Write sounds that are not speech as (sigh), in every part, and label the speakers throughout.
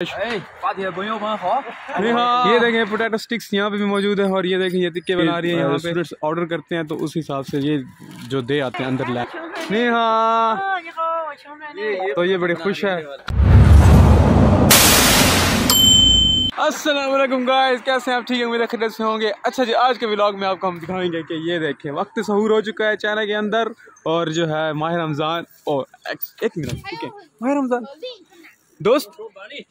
Speaker 1: ये देखें potato sticks यहाँ पे भी मौजूद है और ये देखें ये टिक्के बना रही है यहाँ पे। ऑर्डर करते हैं तो उस हिसाब से ये जो दे आते हैं अंदर लैब नहीं हाँ। तो ये बड़े खुश है। असलम गाइस कैसे हैं आप? ठीक है? मेरे खिदत से होंगे। अच्छा जी आज के व्लॉग में आपको हम दिखाएँगे कि ये देखें वक्त सहूर हो चुका है चाइना के अंदर और जो है माह रमज़ान और एक मिनट ठीक है। माह रमज़ान। दोस्त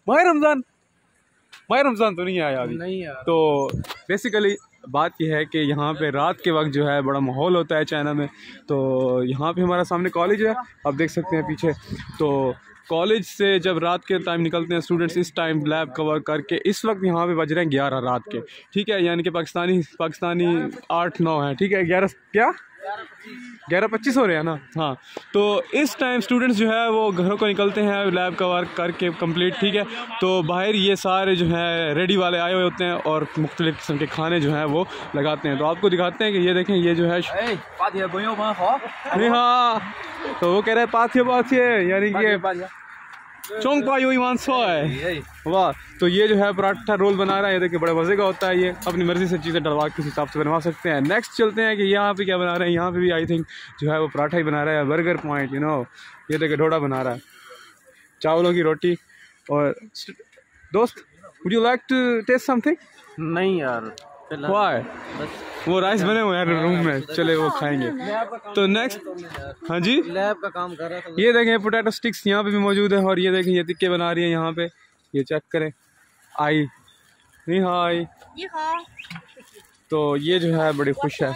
Speaker 1: माह रमज़ान माह रमज़ान तो नहीं आया अभी।
Speaker 2: नहीं यार
Speaker 1: तो बेसिकली बात यह है कि यहाँ पे रात के वक्त जो है बड़ा माहौल होता है चाइना में। तो यहाँ पे हमारा सामने कॉलेज है आप देख सकते हैं पीछे। तो कॉलेज से जब रात के टाइम निकलते हैं स्टूडेंट्स इस टाइम लैब कवर करके इस वक्त यहाँ पे बज रहे हैं ग्यारह रात के। ठीक है यानी कि पाकिस्तानी पाकिस्तानी आठ नौ है। ठीक है ग्यारह क्या? ग्यारह पच्चीस हो रहे हैं ना? हाँ तो इस टाइम स्टूडेंट्स जो है वो घरों को निकलते हैं लैब का वर्क करके कंप्लीट ठीक है? तो बाहर ये सारे जो है रेडी वाले आए हुए होते हैं और मुख्तलि किस्म के खाने जो हैं वो लगाते हैं। तो आपको दिखाते हैं कि ये देखें ये जो है नहीं हाँ तो वो कह रहे हैं पाथिये पाथिये यानी कि चौंक पाई हुई मानसो है। वाह तो ये जो है पराठा रोल बना रहा है ये देखिए बड़े मज़े का होता है ये। अपनी मर्ज़ी से चीज़ें डलवा के हिसाब से बनवा सकते हैं। नेक्स्ट चलते हैं कि यहाँ पे क्या बना रहे हैं। यहाँ पे भी आई थिंक जो है वो पराठा ही बना रहा है बर्गर पॉइंट यू नो ये देखिए ढोडा बना रहा है। चावलों की रोटी और दोस्त would you like to taste something
Speaker 2: नहीं यार।
Speaker 1: वाह वो राइस बने हुए हैं रूम में चले वो खाएँगे। तो नेक्स्ट हाँ जी।
Speaker 2: लैब का काम कर रहा था।
Speaker 1: ये देखें पोटैटो स्टिक्स यहाँ पे भी मौजूद है और ये देखें ये टिक्के बना रही है यहाँ पे। ये चेक करें। आई। नहीं हाँ आई। तो ये जो है बड़ी खुश है।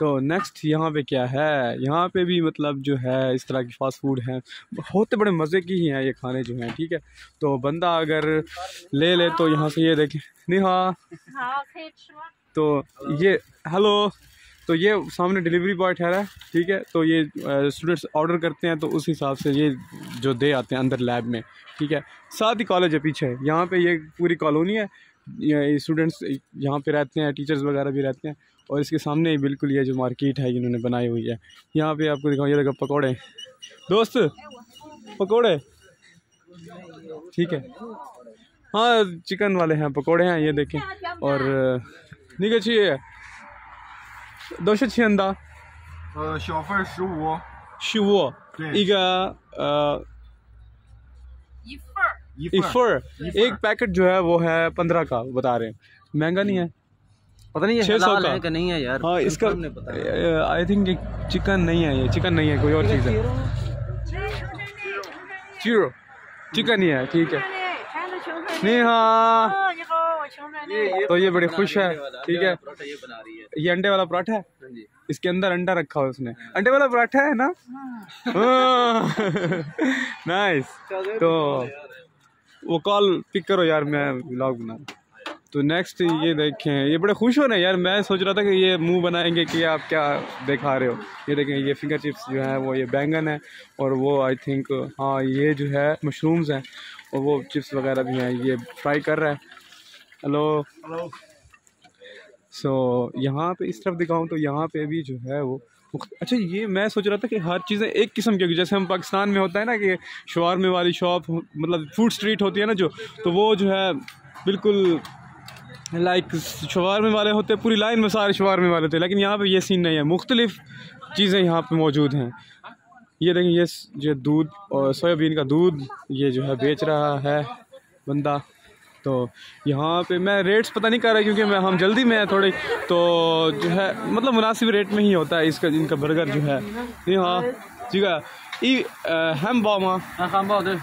Speaker 1: तो नेक्स्ट यहाँ पे क्या है? यहाँ पे भी मतलब जो है इस तरह की फ़ास्ट फ़ूड हैं। होते बड़े मज़े की ही हैं ये खाने जो हैं ठीक है? तो बंदा अगर ले ले तो यहाँ से ये देखें। नेहा। हाँ, तो ये हेलो तो ये सामने डिलीवरी बॉय ठहरा है ठीक है? तो ये स्टूडेंट्स ऑर्डर करते हैं तो उस हिसाब से ये जो दे आते हैं अंदर लैब में ठीक है? साथ ही कॉलेज है पीछे। यहाँ पे ये पूरी कॉलोनी है। स्टूडेंट्स यहाँ पे रहते हैं टीचर्स वगैरह भी रहते हैं और इसके सामने ही बिल्कुल ये जो मार्केट है इन्होंने बनाई हुई है। यहाँ पे आपको दिखाऊँ ये देखो पकौड़े। दोस्त पकौड़े। ठीक है। हाँ चिकन वाले हैं पकौड़े हैं ये देखें। और नहीं चाहिए दोस्त
Speaker 3: अच्छी
Speaker 1: अंदा तो शॉफर
Speaker 4: शुवो। शुवो। इगा
Speaker 3: इफर
Speaker 1: एक पैकेट जो है वो है पंद्रह का बता रहे हैं। महँगा नहीं है।
Speaker 2: पता नहीं
Speaker 1: छः
Speaker 2: सौ
Speaker 1: का।
Speaker 2: नहीं है यार?
Speaker 1: हाँ इसका आई थिंक चिकन नहीं है ये। चिकन नहीं है कोई और चीज़ है। चीरो चिकन ही है ठीक है। नहीं। हाँ तो ये बड़े खुश है ठीक है।
Speaker 2: ये
Speaker 1: अंडे वाला पराठा है? इसके अंदर अंडा रखा है उसने। अंडे वाला पराठा है ना? हाँ। (laughs) नाइस तो वो कॉल पिक करो यार मैं ब्लॉग बना तो नेक्स्ट ये देखें ये बड़े खुश हो रहे हैं यार। मैं सोच रहा था कि ये मुँह बनाएँगे कि आप क्या दिखा रहे हो। ये देखें ये फिंगर चिप्स जो है वो ये बैंगन है और वो आई थिंक हाँ ये जो है मशरूम्स हैं और वो चिप्स वगैरह भी हैं ये फ्राई कर रहा है। हेलो Hello。सो यहाँ पे इस तरफ़ दिखाऊँ तो यहाँ पे भी जो है वो अच्छा ये मैं सोच रहा था कि हर चीज़ें एक किस्म की होगी। जैसे हम पाकिस्तान में होता है ना कि शवारमे वाली शॉप मतलब फ़ूड स्ट्रीट होती है ना जो तो वो जो है बिल्कुल लाइक शवारमे वाले होते पूरी लाइन में सारे शवारमे वाले होते लेकिन यहाँ पे ये सीन नहीं है। मुख्तलिफ़ चीज़ें यहाँ पे मौजूद हैं। ये देखें, ये जो दूध और सोयाबीन का दूध, ये जो है बेच रहा है बंदा। तो यहाँ पे मैं रेट्स पता नहीं कर रहा क्योंकि मैं हम जल्दी में हैं थोड़ी। तो जो है मतलब मुनासिब रेट में ही होता है इसका इनका बर्गर जो है। जी हाँ जी
Speaker 2: 이 어,
Speaker 1: 햄버거 뭐? 아,
Speaker 2: 햄버거.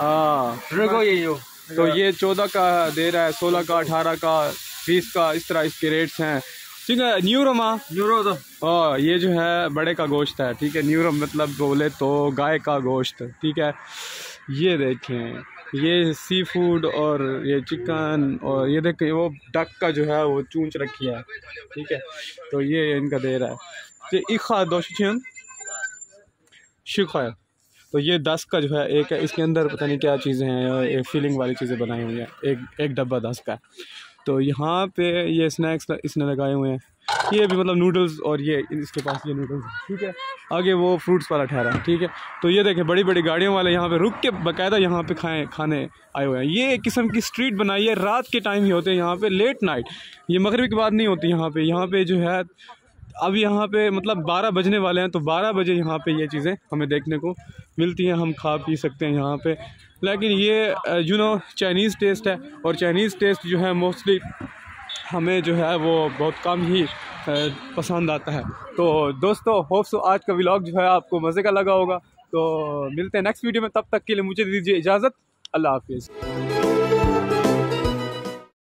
Speaker 2: 어,
Speaker 1: तो ये चौदह का दे रहा है सोलह का अठारह का बीस का इस तरह इसके रेट्स हैं। ठीक है न्यूरम
Speaker 2: हाँ न्यूरो
Speaker 1: तो ये जो है बड़े का गोश्त है ठीक है न्यूरम मतलब बोले तो गाय का गोश्त ठीक है। ये देखें ये सी फ़ूड और ये चिकन और ये देखें वो डक का जो है वो चूंच रखी है ठीक है। तो ये इनका दे रहा है। ये इखा दो शिखा तो ये दस का जो है एक है इसके अंदर पता नहीं क्या चीज़ें हैं फीलिंग वाली चीज़ें बनाई हुई हैं। एक एक डब्बा दस का तो यहाँ पे ये स्नैक्स इसने लगाए हुए हैं। ये भी मतलब नूडल्स और ये, इसके पास ये नूडल्स ठीक है? आगे वो फ्रूट्स वाला ठहरा है, ठीक है? तो ये देखें बड़ी बड़ी गाड़ियों वाले यहाँ पे रुक के बाकायदा यहाँ पे खाएँ, खाने आए हुए हैं। ये एक किस्म की स्ट्रीट बनाई है, रात के टाइम ही होते हैं यहाँ पे लेट नाइट ये मगरब की बात नहीं होती यहाँ पे। यहाँ पे जो है, अब यहाँ पे मतलब बारह बजने वाले हैं तो बारह बजे यहाँ पे ये चीज़ें हमें देखने को मिलती हैं। हम खा पी सकते हैं यहाँ पे। लेकिन ये यू नो चाइनीज़ टेस्ट है और चाइनीज़ टेस्ट जो है मोस्टली हमें जो है वो बहुत कम ही पसंद आता है। तो दोस्तों होप सो आज का व्लॉग जो है आपको मज़े का लगा होगा। तो मिलते हैं नेक्स्ट वीडियो में, तब तक के लिए मुझे दीजिए इजाज़त। अल्लाह हाफिज़।